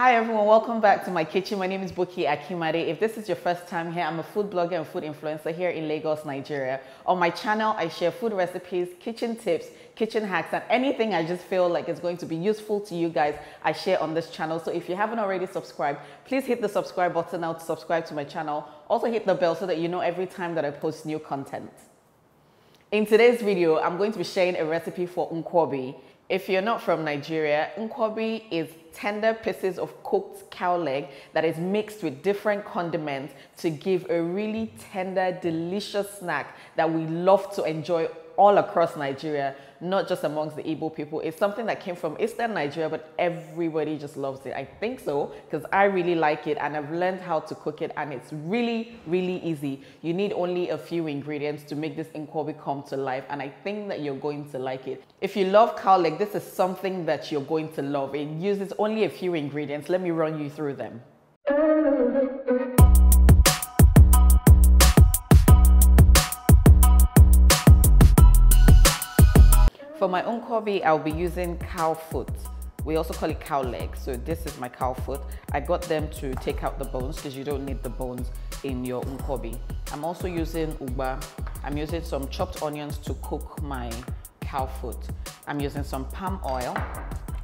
Hi everyone, welcome back to my kitchen. My name is Buki Akimade. If this is your first time here, I'm a food blogger and food influencer here in Lagos, Nigeria. On my channel, I share food recipes, kitchen tips, kitchen hacks, and anything I just feel like is going to be useful to you guys, I share on this channel. So if you haven't already subscribed, please hit the subscribe button now to subscribe to my channel. Also hit the bell so that you know every time that I post new content. In today's video, I'm going to be sharing a recipe for nkwobi. If you're not from Nigeria, nkwobi is tender pieces of cooked cow leg that is mixed with different condiments to give a really tender, delicious snack that we love to enjoy all across Nigeria, not just amongst the Igbo people. It's something that came from Eastern Nigeria, but everybody just loves it. I think so, because I really like it and I've learned how to cook it and it's really, really easy. You need only a few ingredients to make this nkwobi come to life and I think that you're going to like it. If you love cow leg, this is something that you're going to love. It uses only a few ingredients. Let me run you through them. For my nkwobi, I'll be using cow foot. We also call it cow leg. So this is my cow foot. I got them to take out the bones because you don't need the bones in your nkwobi. I'm also using ugba. I'm using some chopped onions to cook my cow foot. I'm using some palm oil.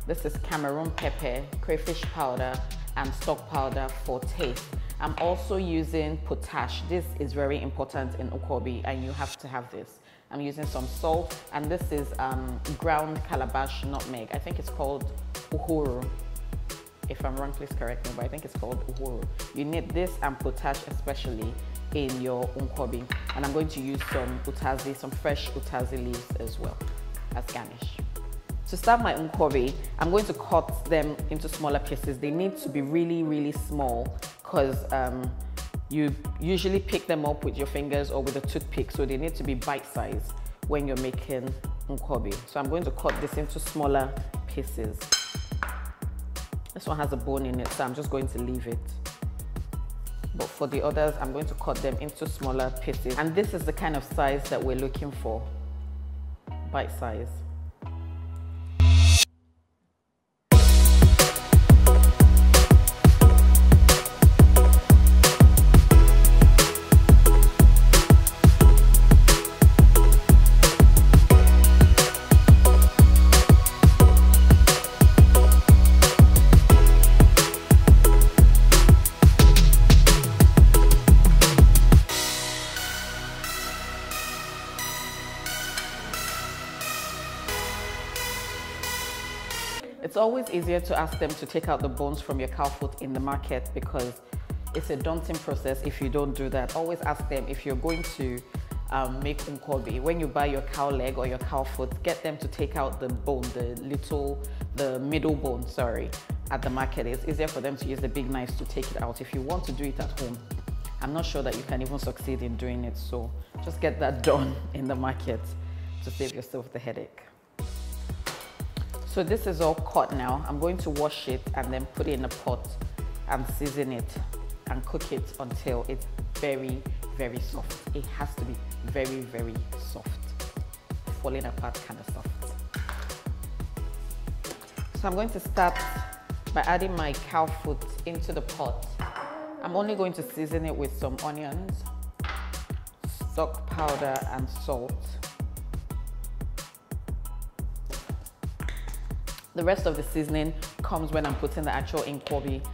This is Cameroon pepper, crayfish powder, and stock powder for taste. I'm also using potash. This is very important in nkwobi and you have to have this. I'm using some salt and this is um, ground calabash nutmeg. I think it's called uhuru. If I'm wrong, please correct me, but I think it's called uhuru. You need this and potash especially in your nkwobi. And I'm going to use some utazi, some fresh utazi leaves as well as garnish. To start my nkwobi, I'm going to cut them into smaller pieces. They need to be really, really small because um, you usually pick them up with your fingers or with a toothpick, so they need to be bite-sized when you're making nkwobi. So I'm going to cut this into smaller pieces. This one has a bone in it, so I'm just going to leave it. But for the others, I'm going to cut them into smaller pieces. And this is the kind of size that we're looking for, bite size. Always easier to ask them to take out the bones from your cow foot in the market because it's a daunting process if you don't do that. Always ask them if you're going to um, make nkwobi. When you buy your cow leg or your cow foot, get them to take out the bone, the little, the middle bone, sorry, at the market. It's easier for them to use the big knives to take it out. If you want to do it at home, I'm not sure that you can even succeed in doing it. So just get that done in the market to save yourself the headache. So this is all cut now. I'm going to wash it and then put it in a pot and season it and cook it until it's very, very soft. It has to be very, very soft. Falling apart kind of soft. So I'm going to start by adding my cow foot into the pot. I'm only going to season it with some onions, stock powder and salt. The rest of the seasoning comes when I'm putting the actual nkwobi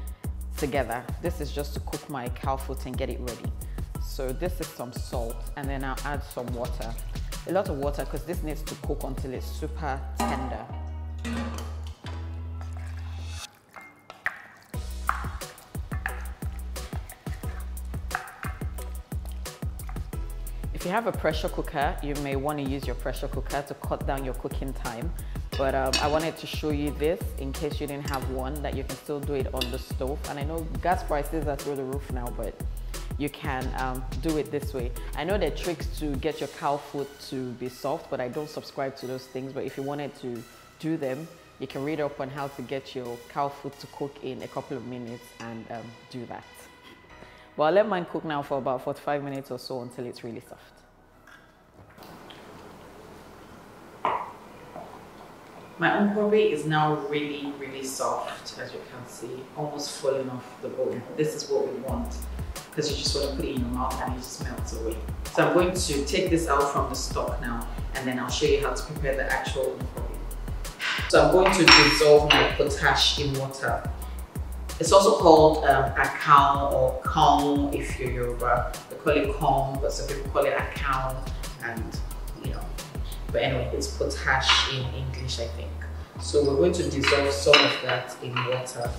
together. This is just to cook my cow foot and get it ready. So this is some salt and then I'll add some water. A lot of water because this needs to cook until it's super tender. You have a pressure cooker, you may want to use your pressure cooker to cut down your cooking time. But um, I wanted to show you this in case you didn't have one that you can still do it on the stove. And I know gas prices are through the roof now, but you can um, do it this way. I know there are tricks to get your cow foot to be soft, but I don't subscribe to those things. But if you wanted to do them, you can read up on how to get your cow foot to cook in a couple of minutes and um, do that. Well, I'll let mine cook now for about 45 minutes or so until it's really soft. My nkwobi is now really, really soft, as you can see, almost falling off the bone. This is what we want because you just want to put it in your mouth and it just melts away. So I'm going to take this out from the stock now and then I'll show you how to prepare the actual nkwobi. So I'm going to dissolve my potash in water. It's also called um, akao or kong if you're Yoruba. They call it kong, but some people call it akao and. But anyway, it's potash in English, I think. So we're going to dissolve some of that in water.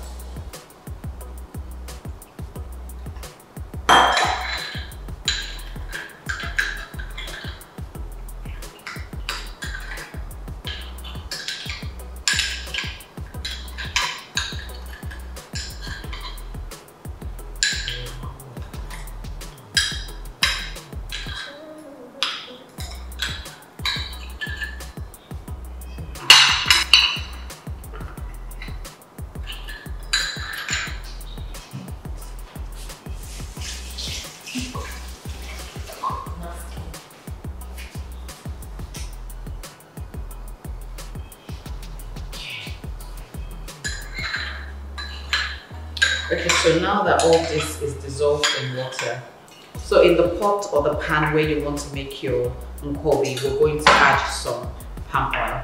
Okay, so now that all this is dissolved in water, so in the pot or the pan where you want to make your nkwobi, we're going to add some palm oil.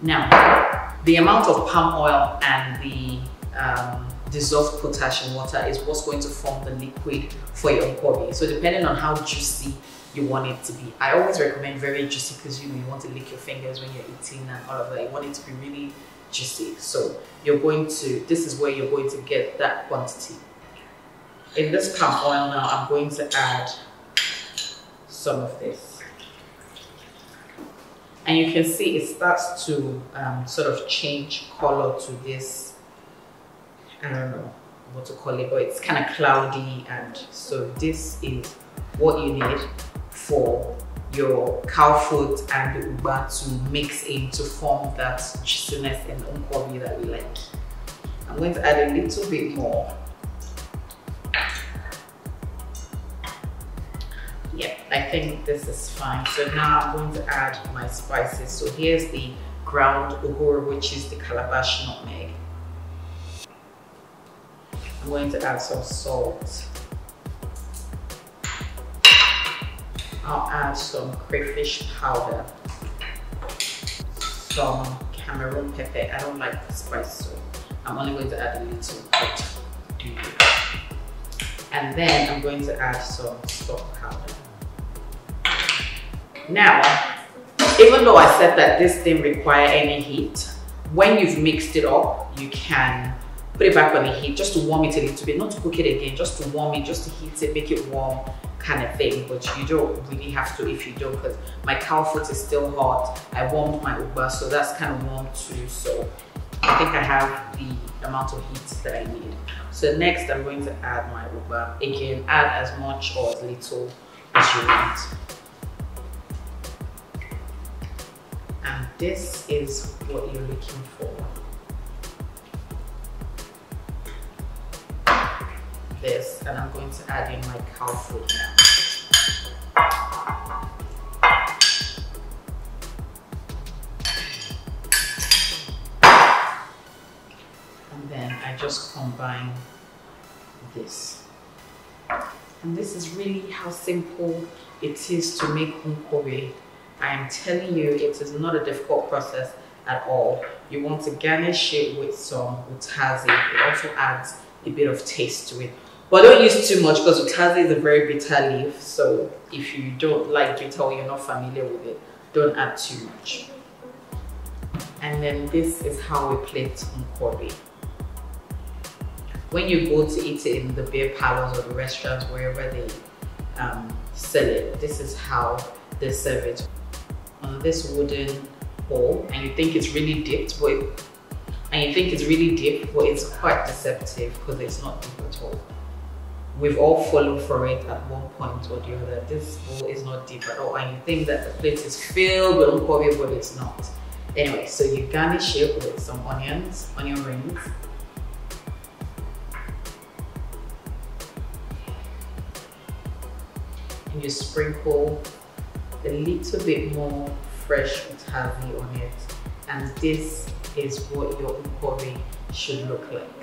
Now, the amount of palm oil and the um, dissolved potassium water is what's going to form the liquid for your nkwobi. So depending on how juicy you want it to be. I always recommend very juicy because you know you want to lick your fingers when you're eating and all of that. You want it to be really juicy. So you're going to, this is where you're going to get that quantity. In this palm oil now, I'm going to add some of this. And you can see it starts to um, sort of change color to this, I don't know what to call it, but it's kind of cloudy. And so this is what you need for your cow foot and the ugba to mix in to form that juiciness and nkwobi that we like. I'm going to add a little bit more. Yeah, I think this is fine. So now I'm going to add my spices. So here's the ground uhuru, which is the calabash nutmeg. I'm going to add some salt. I'll add some crayfish powder, some Cameroon pepper. I don't like the spice, so I'm only going to add a little bit. And then I'm going to add some stock powder. Now, even though I said that this didn't require any heat, when you've mixed it up, you can put it back on the heat just to warm it a little bit, not to cook it again, just to warm it, just to heat it, make it warm kind of thing. But you don't really have to if you don't, because my cow foot is still hot. I warmed my ugba, so that's kind of warm too. So I think I have the amount of heat that I need. So next I'm going to add my ugba. Again, add as much or as little as you want. And this is what you're looking for. This, and I'm going to add in my cow food now. And then I just combine this. And this is really how simple it is to make nkwobi. I am telling you, it is not a difficult process at all. You want to garnish it with some utazi. It also adds a bit of taste to it. But don't use too much because utazi is a very bitter leaf. So if you don't like bitter or you're not familiar with it, don't add too much. And then this is how we plate nkwobi. When you go to eat it in the beer parlors or the restaurants, wherever they um, sell it, this is how they serve it this wooden bowl. And you think it's really dipped, but it, and you think it's really deep, but it's quite deceptive because it's not deep at all. We've all fallen for it at one point or the other. This bowl is not deep at all, and you think that the plate is filled with nkwobi, but it's not. Anyway, so you garnish it with some onions, onion rings. You sprinkle a little bit more fresh utazi on it. And this is what your nkwobi should look like.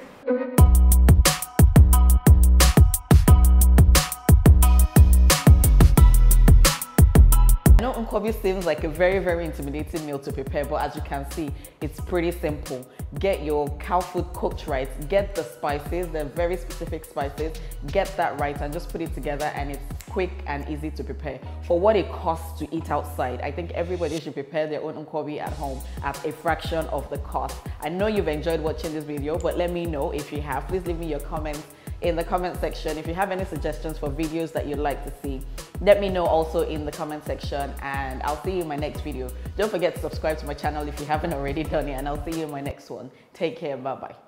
Nkwobi seems like a very, very intimidating meal to prepare, but as you can see, it's pretty simple. Get your cow food cooked right, get the spices, they're very specific spices, get that right and just put it together and it's quick and easy to prepare. For what it costs to eat outside, I think everybody should prepare their own nkwobi at home at a fraction of the cost. I know you've enjoyed watching this video, but let me know if you have. Please leave me your comments in the comment section. If you have any suggestions for videos that you'd like to see, let me know also in the comment section and I'll see you in my next video. Don't forget to subscribe to my channel if you haven't already done it and I'll see you in my next one. Take care. Bye-bye.